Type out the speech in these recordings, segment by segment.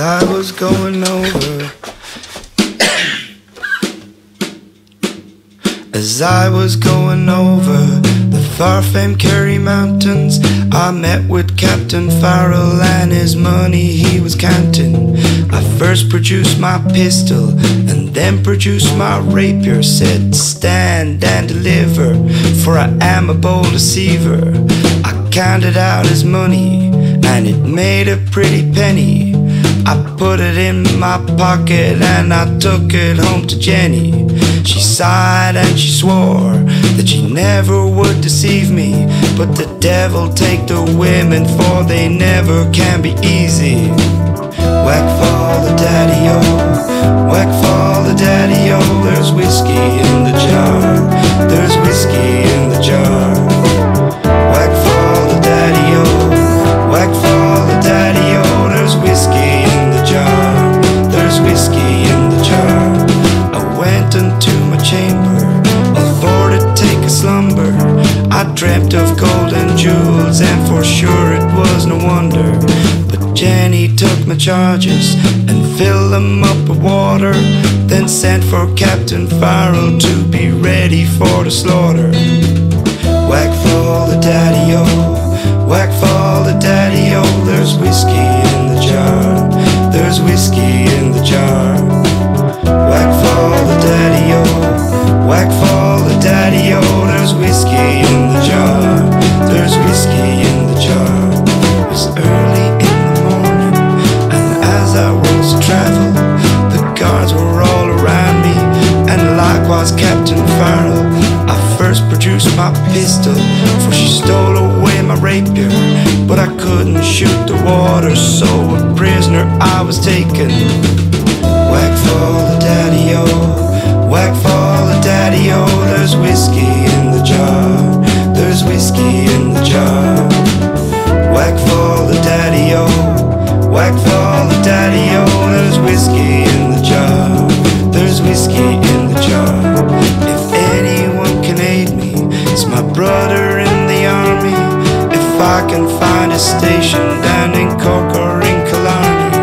I was going over As I was going over the far famed Kerry Mountains, I met with Captain Farrell and his money he was counting. I first produced my pistol and then produced my rapier. Said, Stand and deliver, for I am a bold deceiver. I counted out his money and it made a pretty penny. I put it in my pocket and I took it home to Jenny. She sighed and she swore that she never would deceive me. But the devil take the women, for they never can be easy. Whack for the daddy o, whack for the daddy o. There's whiskey in the jar, there's whiskey in the jar. Chamber, for to take a slumber. I dreamt of gold and jewels, and for sure it was no wonder. But Jenny took my charges and filled them up with water, then sent for Captain Farrell to be ready for the slaughter. Whack for the daddy o, whack for the daddy o. There's whiskey in the jar, there's whiskey in the jar. Whack for the daddy whack for the daddy o. There's whiskey in the jar, there's whiskey in the jar. It was early in the morning, and as I was to travel, the guards were all around me, and likewise Captain Farrell. I first produced my pistol, for she stole away my rapier. But I couldn't shoot the water, so a prisoner I was taken. Whack for the daddy o, whack for daddy o. There's whiskey in the jar, there's whiskey in the jar. Whack for the daddy o, whack for the daddy o. There's whiskey in the jar, there's whiskey in the jar. If anyone can aid me, it's my brother in the army. If I can find a station down in Cork or in Killarney,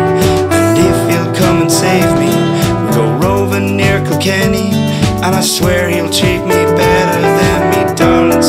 and if he'll come and save me, we'll go roving near Kilkenny, and I swear he'll treat me better than me darling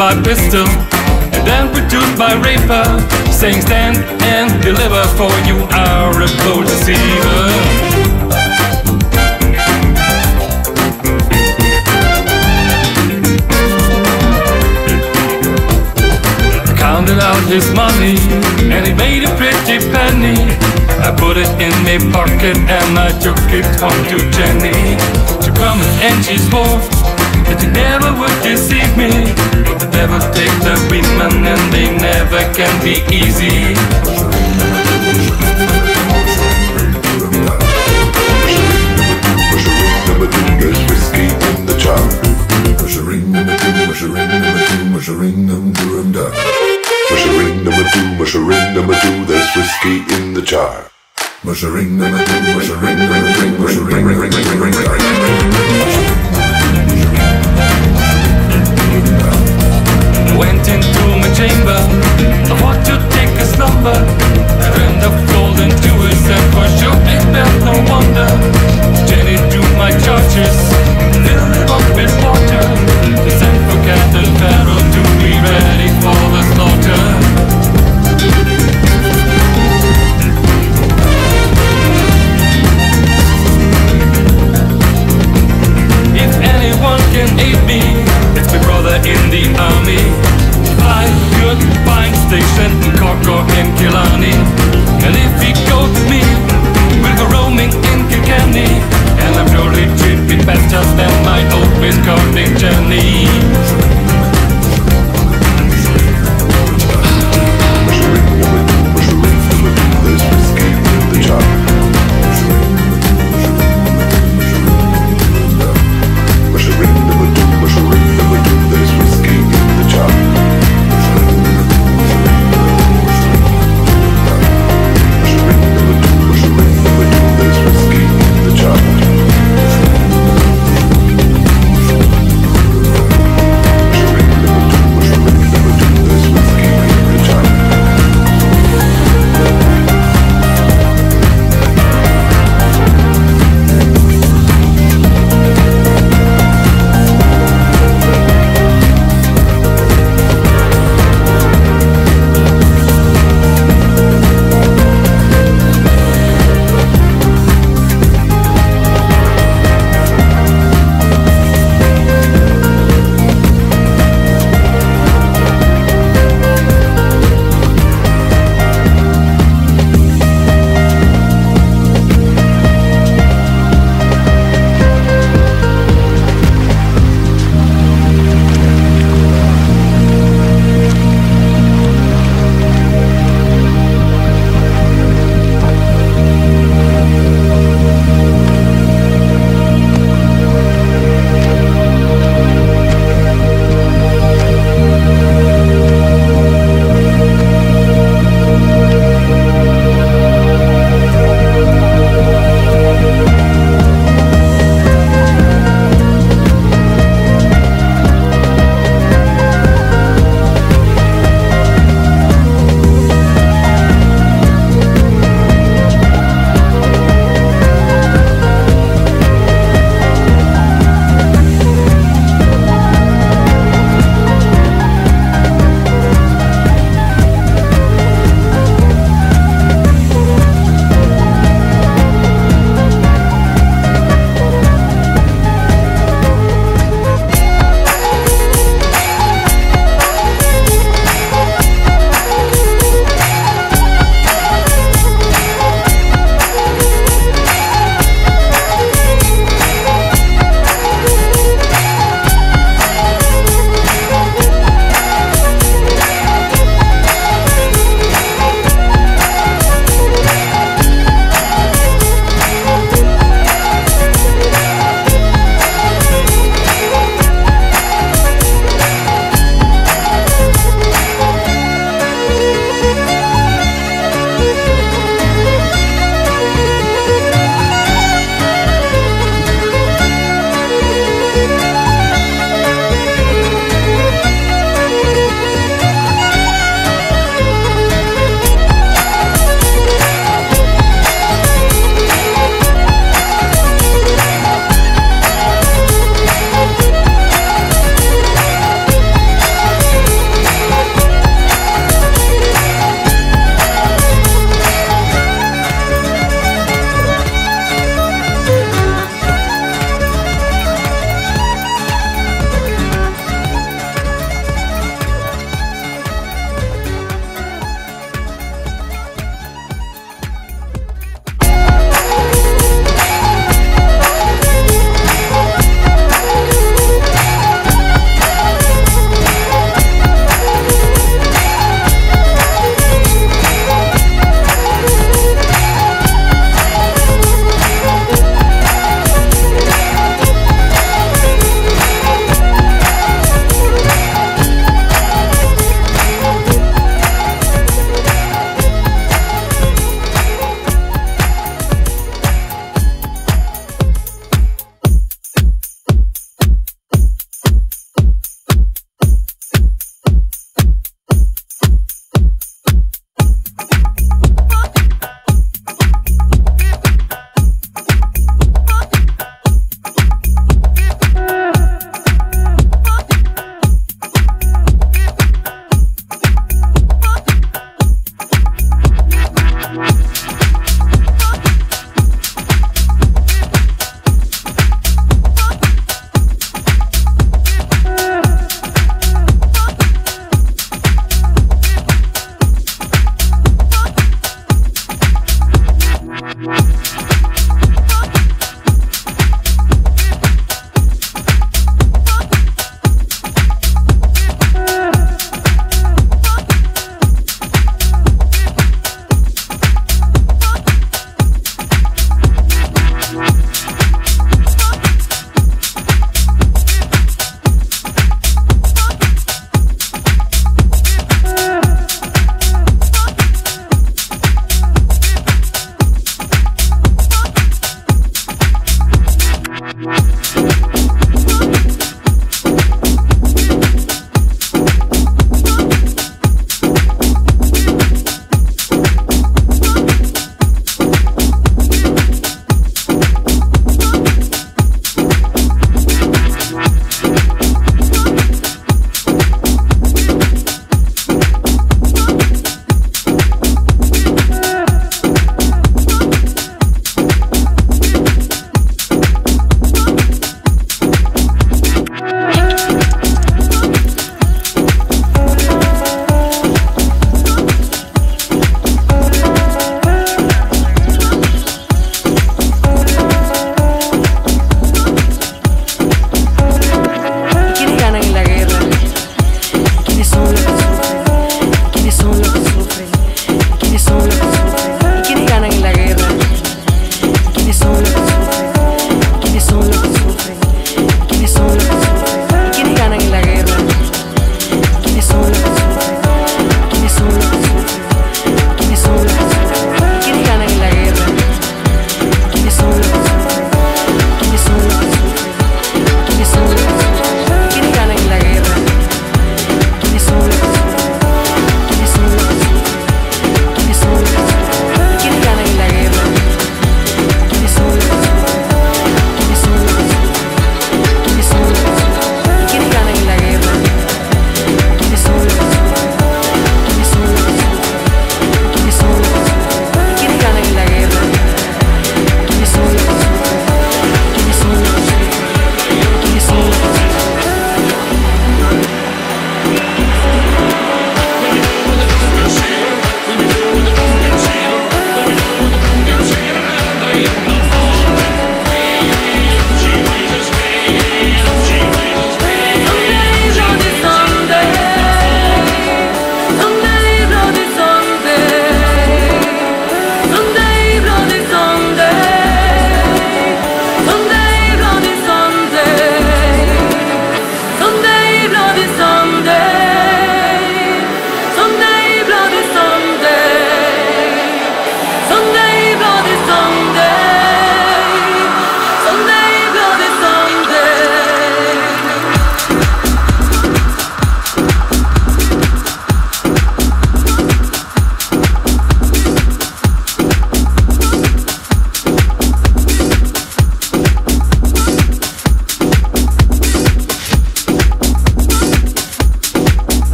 by Pistol and then produced by rapier, saying stand and deliver for you our bold deceiver. counted out his money and he made a pretty penny. I put it in my pocket and I took it home to Jenny. She promised and she swore that she never would deceive me. But the devil take the women and they never can be easy. Mushering, mushering, mushering, mushering, mushering, Mushering number two, mushering number two, there's whiskey in the jar. Mushering number two, mushering number two, mushering ring ring ring ring Went into my chamber, I want to take a slumber. Dreamed of golden jewels and for sure it felt no wonder. Jenny drew my charges, filled it up with water. They sent for Captain Farrell to be ready for the slaughter. If anyone can aid me, it's my brother in the army by good fine station in Cork in Killarney. And if you go to me, we'll go roaming in Kilkenny. And I'm sure it should be better than my old Miss Corning journey. Bye.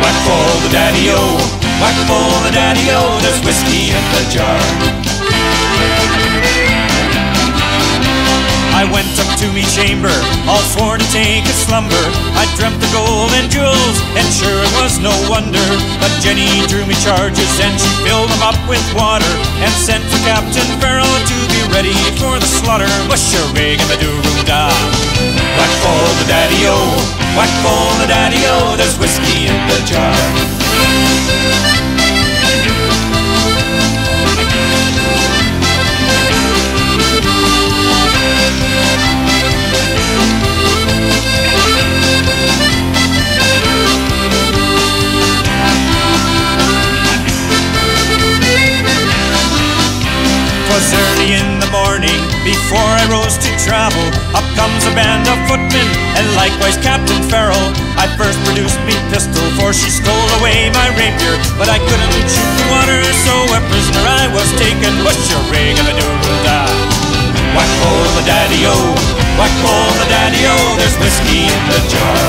Whack full the daddy-o, whack full the daddy-o, there's whiskey in the jar. I went up to me chamber, all sworn to take a slumber. I dreamt the gold and jewels, and sure it was no wonder. But Jenny drew me charges, and she filled them up with water, and sent for Captain Farrell to be ready for the slaughter. Bush a rig and the doo da. Whack full the daddy-o, whack full the daddy-o, there's whiskey in the jar. The morning before I rose to travel. Up comes a band of footmen and likewise Captain Farrell. I first produced me pistol for she stole away my rapier, but I couldn't shoot the water, so a prisoner I was taken. Bush a rig and a doodle da. Whack pull the daddy-o, whack pull the daddy-o, there's whiskey in the jar.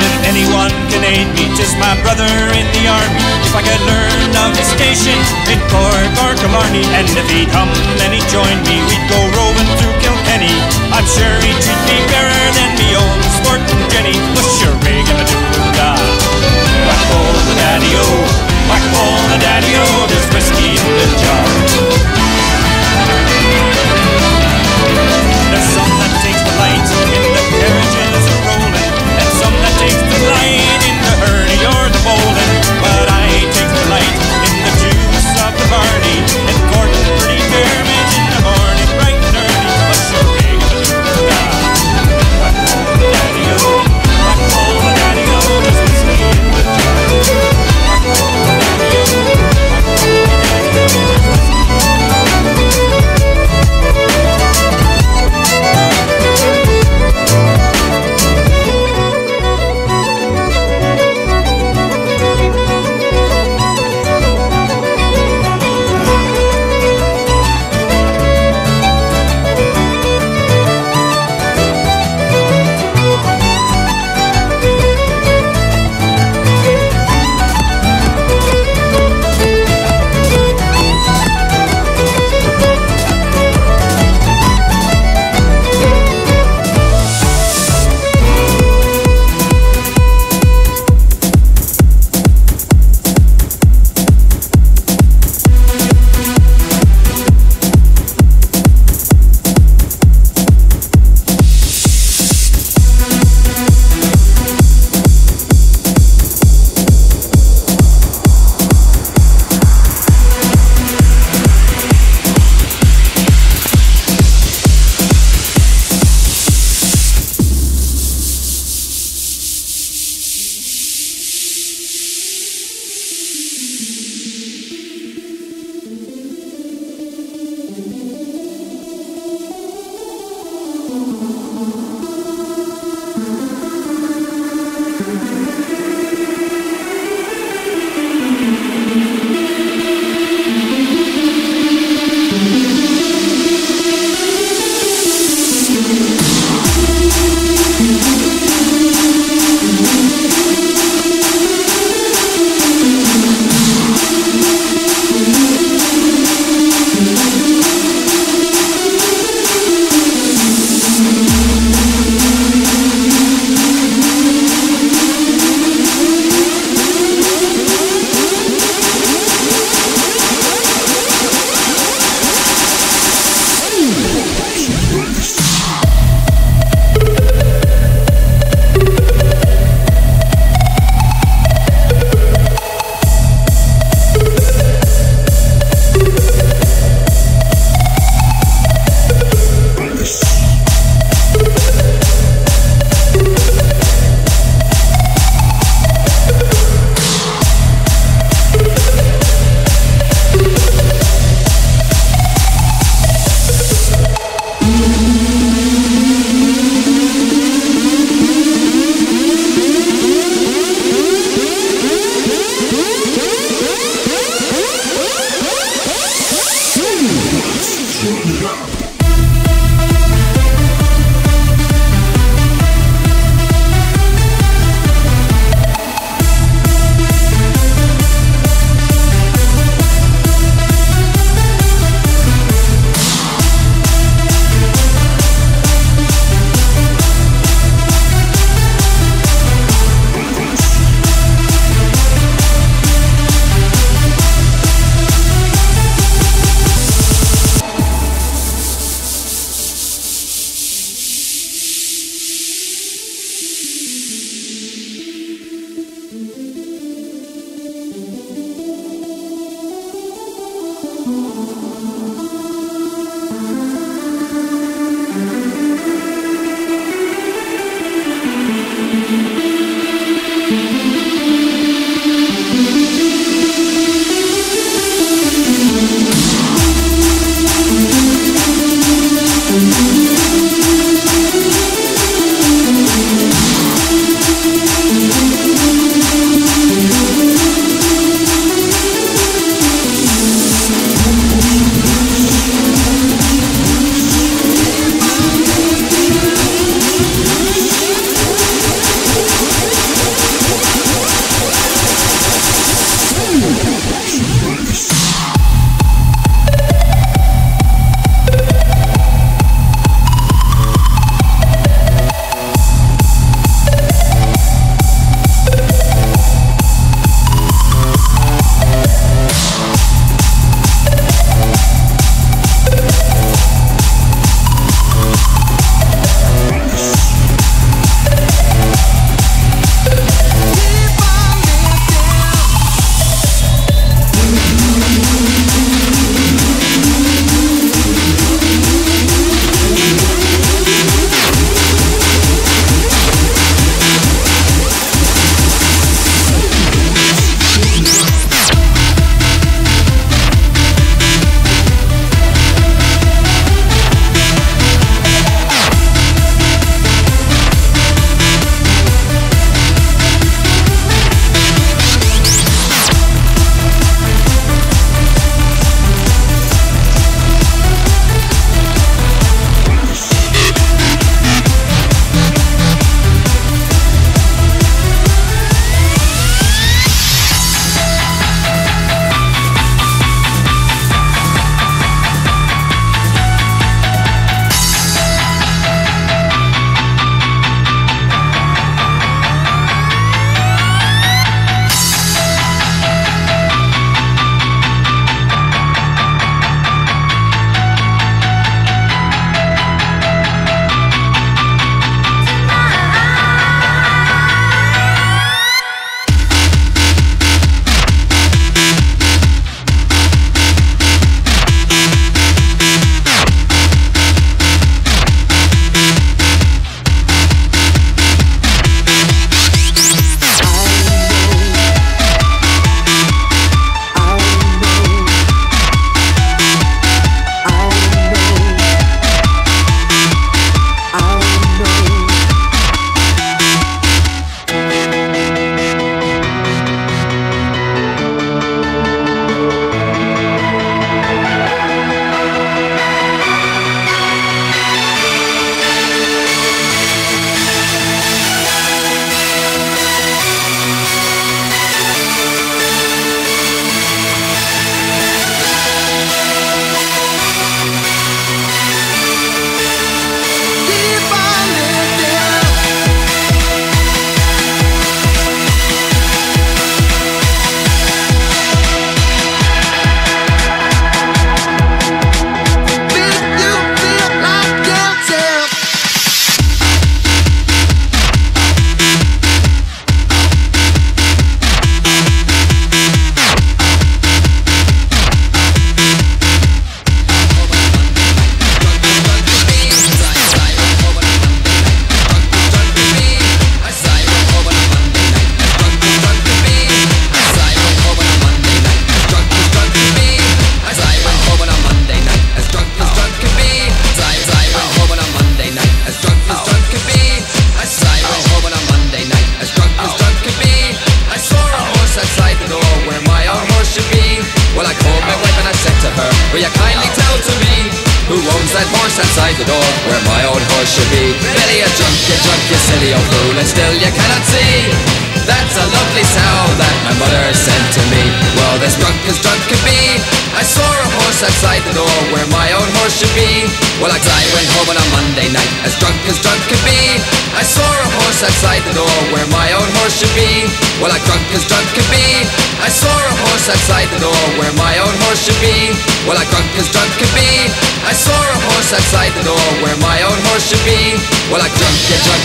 If anyone can aid me, tis my brother in the army. If I could learn of his station in Cork or Killarney, and if he'd come and he'd join me, we'd go roving through Kilkenny. I'm sure he'd treat me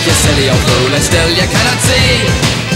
you silly old fool, and still you cannot see.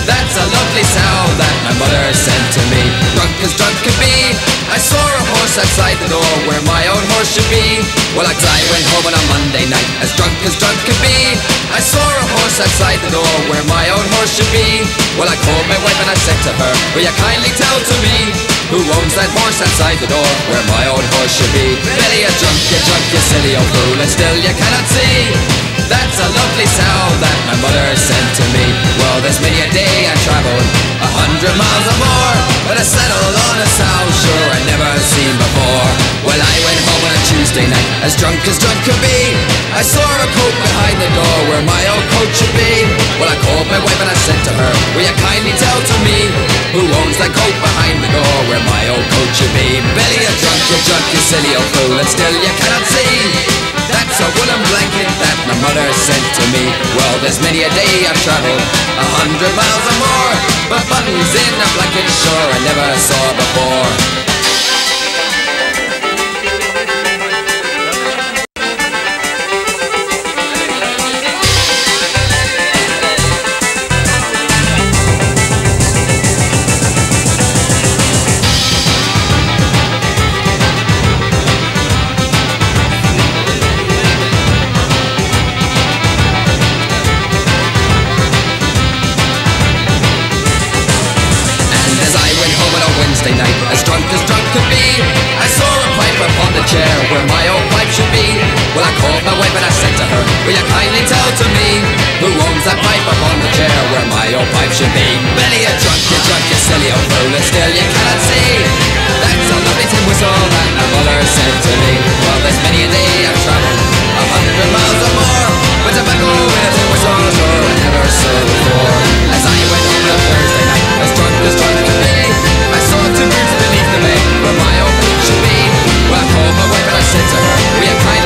That's a lovely sound that my mother sent to me. Drunk as drunk could be. I saw a horse outside the door where my own horse should be. Well, I went home on a Monday night, as drunk as drunk could be. I saw a horse outside the door where my own horse should be. Well, I called my wife and I said to her, Will you kindly tell to me who owns that horse outside the door where my own horse should be? Billy, you drunk, you drunk, you silly old fool, and still you cannot see. That's a lovely sound that my mother sent to me. Well, there's many a day I traveled a hundred miles or more, but I settled on a sound sure I never seen before. Well, I went home on a Tuesday night, as drunk as drunk could be. I saw a coat behind the door where my old coat should be. Well, I called my wife and I said to her, Will you kindly tell to me who owns that coat behind the door where my old coat should be? Billy, you drunk, you drunk, you silly old fool, and still you cannot see. That's a woolen blanket that my mother sent to me. Well, there's many a day I've traveled a hundred miles or more, but buttons in a blanket sure I never saw before. Could be, I saw a pipe upon the chair where my old pipe should be. Well, I called my wife and I said to her, Will you kindly tell to me who owns that pipe upon the chair where my old pipe should be? Billy, you drunk, you drunk, you silly old and still you cannot see. That's a lovely tin whistle that my mother sent to me. Well, there's many a day I've traveled a hundred miles or more, but tobacco in a tin whistle, sure I never saw before. As I went on a her, Will you kindly